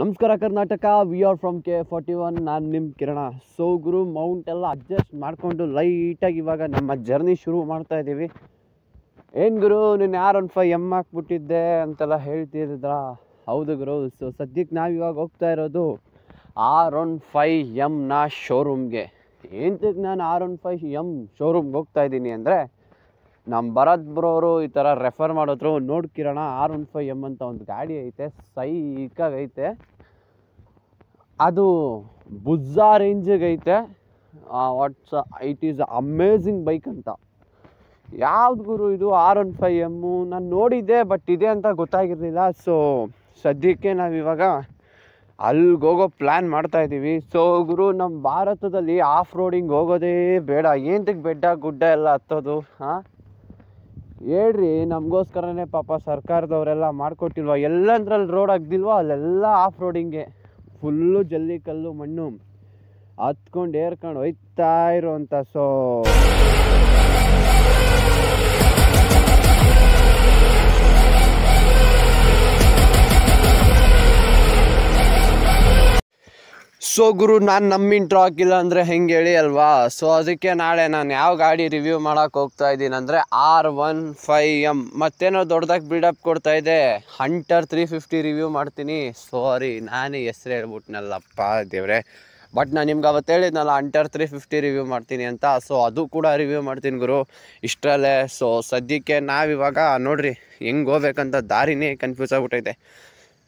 ನಮಸ್ಕಾರ Karnataka we are from K forty one ನಾನು ನಿಮ್ಮ ಕಿರಣ. ಸೊ ಗುರು ಮೌಂಟ್ ಎಲ್ಲ ಅಡ್ಜಸ್ಟ್ ಮಾಡಿಕೊಂಡು ಲೈಟಾಗಿ ಇವಾಗ ನಮ್ಮ ಜರ್ನಿ ಶುರು ಮಾಡ್ತಾ ಇದ್ದೀವಿ ಏನು ಗುರು, ನೀನು ಯಾರು ಒಂದು ಫೈ ಎಂ ಹಾಕ್ಬಿಟ್ಟಿದ್ದೆ ಅಂತೆಲ್ಲ ಹೇಳ್ತಿದ್ರ? ಹೌದು ಗುರು ಸೊ ಸದ್ಯಕ್ಕೆ ನಾವು ಇವಾಗ ಹೋಗ್ತಾ ಇರೋದು ಆರ್ ಒನ್ ಫೈ ಎಮ್ನ ಶೋರೂಮ್ಗೆ ಏಂತಕ್ಕೆ ನಾನು ಆರ್ ಒನ್ ಫೈ ಎಂ ಶೋರೂಮ್ಗೆ ಹೋಗ್ತಾ ಇದ್ದೀನಿ ಅಂದರೆ ನಮ್ಮ ಭರತ್ ಬ್ರೋರು ಈ ಥರ ರೆಫರ್ ಮಾಡಿದ್ರು, ನೋಡ್ ಕಿರಣ, ಆರ್ ಒನ್ ಫೈವ್ ಎಂ ಅಂತ ಒಂದು ಗಾಡಿ ಐತೆ ಸೈಕಾಗೈತೆ ಅದು ಬುಜ್ಜಾ ರೇಂಜಿಗೈತೆ what's it is amazing bike ಅಂತ. ಯಾವ್ದು ಗುರು ಇದು ಆರ್ ಒನ್ ಫೈವ್ ಎಮ್ಮು ನಾನು ನೋಡಿದ್ದೆ ಬಟ್ ಇದೆ ಅಂತ ಗೊತ್ತಾಗಿರಲಿಲ್ಲ. ಸೊ ಸದ್ಯಕ್ಕೆ ನಾವಿವಾಗ ಅಲ್ಲಿಗೆ ಹೋಗೋ ಪ್ಲ್ಯಾನ್ ಮಾಡ್ತಾ ಇದ್ದೀವಿ ಸೊ ಗುರು ನಮ್ಮ ಭಾರತದಲ್ಲಿ ಆಫ್ ರೋಡಿಂಗ್ ಹೋಗೋದೇ ಬೇಡ. ಏನಕ್ಕೆ ಬೆಡ್ಡ ಗುಡ್ಡ ಎಲ್ಲ ಹತ್ತೋದು, ಹಾಂ? ಹೇಳ್ರಿ, ನಮಗೋಸ್ಕರನೇ ಪಾಪ ಸರ್ಕಾರದವರೆಲ್ಲ ಮಾಡಿಕೊಟ್ಟಿಲ್ವ? ಎಲ್ಲಂದ್ರಲ್ಲಿ ರೋಡ್ ಆಗ್ದಿಲ್ವೋ? ಅಲ್ಲೆಲ್ಲ ಆಫ್ ರೋಡಿಂಗೆ ಫುಲ್ಲು ಜಲ್ಲಿ ಕಲ್ಲು ಮಣ್ಣು. ಹತ್ಕೊಂಡು ಏರ್ಕೊಂಡು ಹೋಯ್ತಾ ಇರುವಂಥ ಸೊ ಸೊ ಗುರು, ನಾನು ನಮ್ಮ ಇಂಟ್ರೋ ಹಾಕಿಲ್ಲ ಅಂದರೆ ಹೆಂಗೆ ಹೇಳಿ ಅಲ್ವಾ? ಸೊ ಅದಕ್ಕೆ ನಾಳೆ ನಾನು ಯಾವ ಗಾಡಿ ರಿವ್ಯೂ ಮಾಡೋಕೆ ಹೋಗ್ತಾ ಇದ್ದೀನಿ ಅಂದರೆ ಆರ್ ಒನ್ ಫೈ ಎಂ ಮತ್ತೇನೋ ದೊಡ್ಡದಾಗಿ ಬಿಲ್ಡಪ್ ಕೊಡ್ತಾ ಇದೆ. ಹಂಟರ್ ತ್ರೀ ಫಿಫ್ಟಿ ರಿವ್ಯೂ ಮಾಡ್ತೀನಿ. ಸಾರಿ ನಾನೇ ಹೆಸ್ರು ಹೇಳ್ಬಿಟ್ನಲ್ಲಪ್ಪ ದೇವ್ರೆ. ಬಟ್ ನಾನು ನಿಮ್ಗೆ ಅವತ್ತು ಹೇಳಿದ್ನಲ್ಲ ಅಂಟರ್ ತ್ರೀ ಫಿಫ್ಟಿ ರಿವ್ಯೂ ಮಾಡ್ತೀನಿ ಅಂತ. ಸೊ ಅದು ಕೂಡ ರಿವ್ಯೂ ಮಾಡ್ತೀನಿ ಗುರು. ಇಷ್ಟರಲ್ಲೇ ಸೊ ಸದ್ಯಕ್ಕೆ ನಾವಿವಾಗ ನೋಡ್ರಿ, ಹೆಂಗೆ ಹೋಗ್ಬೇಕಂತ ದಾರಿನೇ ಕನ್ಫ್ಯೂಸ್ ಆಗ್ಬಿಟ್ಟೈತೆ.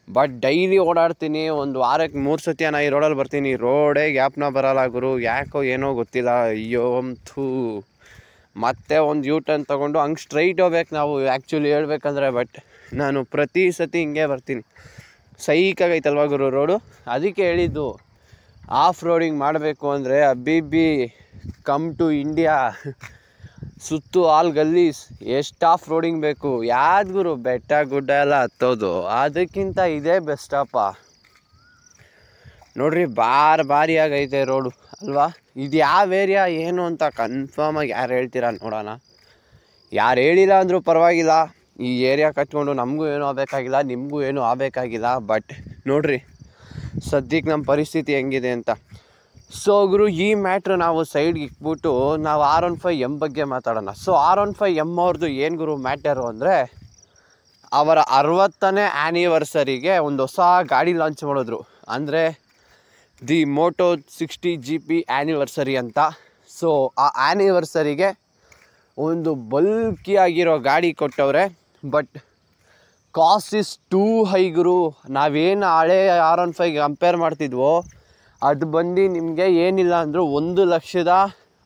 ಬಟ್ ಡೈಲಿ ಓಡಾಡ್ತೀನಿ, ಒಂದು ವಾರಕ್ಕೆ ಮೂರು ಸತಿ ನಾ ಈ ರೋಡಲ್ಲಿ ಬರ್ತೀನಿ. ರೋಡೇ ಗ್ಯಾಪ್ನ ಬರಲ್ಲ ಗುರು. ಯಾಕೋ ಏನೋ ಗೊತ್ತಿಲ್ಲ. ಅಯ್ಯೋ, ಥೂ. ಮತ್ತೆ ಒಂದು ಯೂ ಟರ್ನ್ ತೊಗೊಂಡು ಹಂಗೆ ಸ್ಟ್ರೈಟ್ ಹೋಗ್ಬೇಕು ನಾವು. ಆ್ಯಕ್ಚುಲಿ ಹೇಳ್ಬೇಕಂದ್ರೆ ಬಟ್ ನಾನು ಪ್ರತಿ ಸತಿ ಹಿಂಗೆ ಬರ್ತೀನಿ. ಸೈಕಾಗೈತಲ್ವ ಗುರು ರೋಡು ಅದಕ್ಕೆ ಹೇಳಿದ್ದು ಆಫ್ ರೋಡಿಂಗ್ ಮಾಡಬೇಕು ಅಂದರೆ ಅಬಿಬಿ ಕಮ್ ಟು ಇಂಡಿಯಾ ಸುತ್ತು ಆಲ್ ಗಲ್ಲಿ ಎಷ್ಟು ಆಫ್ ರೋಡಿಂಗ್ ಬೇಕು. ಯಾವ್ದು ಬೆಟ್ಟ, ಗುಡ್ಡ ಎಲ್ಲ ಹತ್ತೋದು. ಅದಕ್ಕಿಂತ ಇದೇ ಬೆಸ್ಟಪ್ಪ ನೋಡ್ರಿ, ಬಾರ್ ಬಾರಿ ಆಗೈತೆ ರೋಡು. ಅಲ್ವಾ? ಇದು ಯಾವ ಏರಿಯಾ ಏನು ಅಂತ ಕನ್ಫರ್ಮಾಗಿ ಯಾರು ಹೇಳ್ತೀರಾ ನೋಡೋಣ. ಯಾರು ಹೇಳಿಲ್ಲ ಅಂದರೂ ಪರವಾಗಿಲ್ಲ. ಈ ಏರಿಯಾ ಕಟ್ಕೊಂಡು ನಮಗೂ ಏನೂ ಆಗಬೇಕಾಗಿಲ್ಲ, ನಿಮಗೂ ಏನೂ ಆಗಬೇಕಾಗಿಲ್ಲ. ಬಟ್ ನೋಡ್ರಿ ಸದ್ಯಕ್ಕೆ ನಮ್ಮ ಪರಿಸ್ಥಿತಿ ಹೆಂಗಿದೆ ಅಂತ. ಸೊ ಗುರು, ಈ ಮ್ಯಾಟ್ರ್ ನಾವು ಸೈಡ್ಗೆ ಇಟ್ಬಿಟ್ಟು ನಾವು ಆರ್ ಒನ್ ಫೈವ್ ಎಂ ಬಗ್ಗೆ ಮಾತಾಡೋಣ. So R one five M ಅವ್ರದ್ದು ಏನು ಗುರು ಮ್ಯಾಟರು ಅಂದರೆ ಅವರ ಅರವತ್ತನೇ ಆ್ಯನಿವರ್ಸರಿಗೆ ಒಂದು ಹೊಸ ಗಾಡಿ ಲಾಂಚ್ ಮಾಡಿದ್ರು. ಅಂದರೆ the Moto sixty G P anniversary ಅಂತ. ಸೊ ಆ ಆ್ಯನಿವರ್ಸರಿಗೆ ಒಂದು ಬಲ್ಕಿ ಆಗಿರೋ ಗಾಡಿ ಕೊಟ್ಟವ್ರೆ. But cost is too high ಗುರು. ನಾವೇನು ಹಳೆ ಆರ್ ಒನ್ ಫೈವ್ ಕಂಪೇರ್ ಮಾಡ್ತಿದ್ವೋ ಅದು ಬಂದು ನಿಮಗೆ ಏನಿಲ್ಲ ಅಂದರೂ ಒಂದು ಲಕ್ಷದ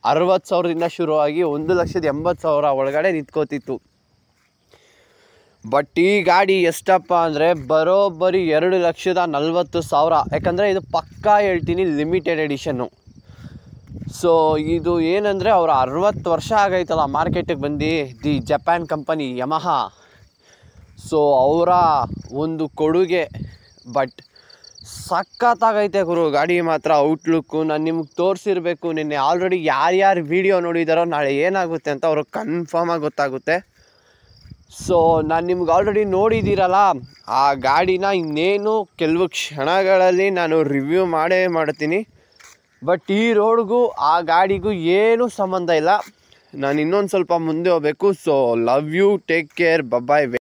ಅರವತ್ತು ಸಾವಿರದಿಂದ ಶುರುವಾಗಿ ಒಂದು ಲಕ್ಷದ ಎಂಬತ್ತು ಸಾವಿರ ಒಳಗಡೆ ನಿಂತ್ಕೋತಿತ್ತು. ಬಟ್ ಈ ಗಾಡಿ ಎಷ್ಟಪ್ಪ ಅಂದರೆ ಬರೋಬ್ಬರಿ ಎರಡು ಲಕ್ಷದ ನಲ್ವತ್ತು ಸಾವಿರ. ಯಾಕಂದರೆ ಇದು ಪಕ್ಕಾ ಹೇಳ್ತೀನಿ ಲಿಮಿಟೆಡ್ ಎಡಿಷನ್ನು ಸೊ ಇದು ಏನಂದರೆ ಅವರು ಅರವತ್ತು ವರ್ಷ ಆಗೈತಲ್ಲ ಮಾರ್ಕೆಟಿಗೆ ಬಂದು the Japan company Yamaha. So ಅವರ ಒಂದು ಕೊಡುಗೆ, ಬಟ್ ಸಖತ್ತಾಗೈತೆ ಗುರು. ಗಾಡಿ ಮಾತ್ರ ಔಟ್ಲುಕ್ಕು ನಾನು ನಿಮ್ಗೆ ತೋರಿಸಿರ್ಬೇಕು. ನಿನ್ನೆ ಆಲ್ರೆಡಿ ಯಾರ್ಯಾರು ವೀಡಿಯೋ ನೋಡಿದಾರೋ ನಾಳೆ ಏನಾಗುತ್ತೆ ಅಂತ ಅವ್ರಿಗೆ ಕನ್ಫರ್ಮಾಗಿ ಗೊತ್ತಾಗುತ್ತೆ. ಸೊ ನಾನು ನಿಮ್ಗೆ ಆಲ್ರೆಡಿ ನೋಡಿದ್ದೀರಲ್ಲ ಆ ಗಾಡಿನ ಇನ್ನೇನು ಕೆಲವು ಕ್ಷಣಗಳಲ್ಲಿ ನಾನು ರಿವ್ಯೂ ಮಾಡೇ ಮಾಡ್ತೀನಿ. ಬಟ್ ಈ ರೋಡ್ಗೂ ಆ ಗಾಡಿಗೂ ಏನೂ ಸಂಬಂಧ ಇಲ್ಲ. ನಾನು ಇನ್ನೊಂದು ಸ್ವಲ್ಪ ಮುಂದೆ ಹೋಗಬೇಕು. So love you take care bye-bye